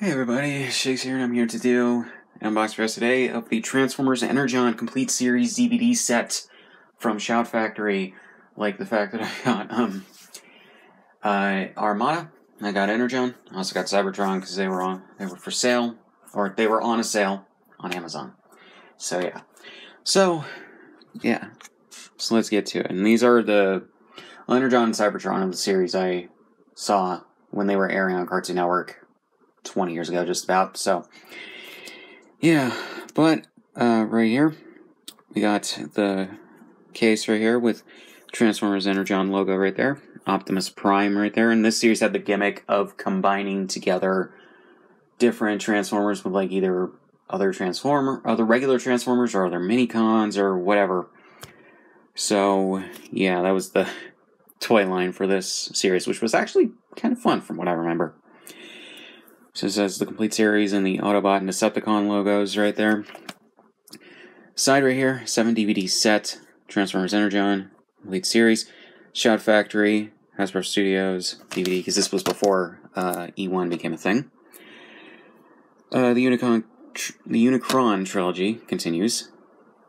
Hey everybody, Shakes here, and I'm here to do an unboxing for us today of the Transformers Energon Complete Series DVD set from Shout Factory. Like the fact that I got um uh, Armada, I got Energon, I also got Cybertron because they were on they were for sale or they were on a sale on Amazon. So yeah, so yeah, so let's get to it. And these are the Energon and Cybertron of the series I saw when they were airing on Cartoon Network 20 years ago, just about. So, yeah, but uh, right here, we got the case right here with Transformers Energon logo right there, Optimus Prime right there, and this series had the gimmick of combining together different Transformers with like either other Transformer, other regular Transformers, or other mini cons or whatever. So yeah, that was the toy line for this series, which was actually kind of fun from what I remember. So it says the complete series and the Autobot and Decepticon logos right there. Side right here, 7 DVD set, Transformers Energon, complete series, Shout Factory, Hasbro Studios, DVD, because this was before uh, E1 became a thing. Uh, the Unicron, the Unicron trilogy continues.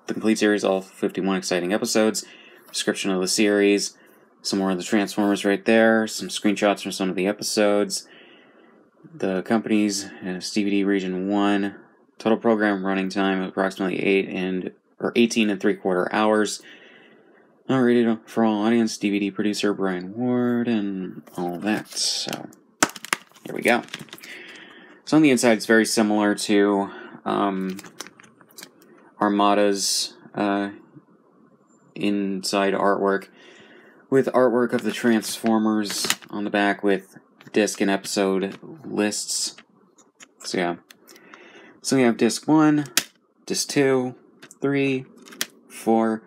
The complete series, all 51 exciting episodes, description of the series, some more of the Transformers right there, some screenshots from some of the episodes. The company's uh, DVD Region 1. Total program running time approximately 8 and or 18 and 3 quarter hours. Not rated for all audience, DVD producer Brian Ward, and all that. So, here we go. So, on the inside, it's very similar to um, Armada's uh, inside artwork with artwork of the Transformers on the back with disc and episode lists. So yeah. So we have disc 1, disc 2, 3, 4,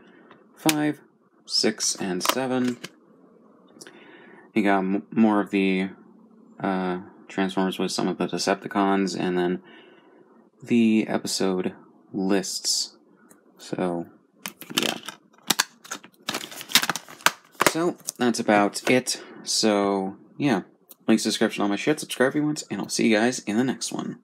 5, 6, and 7. You got more of the uh, Transformers with some of the Decepticons, and then the episode lists. So, yeah. So, that's about it. So, yeah. Links description on my shit, subscribe if you want, and I'll see you guys in the next one.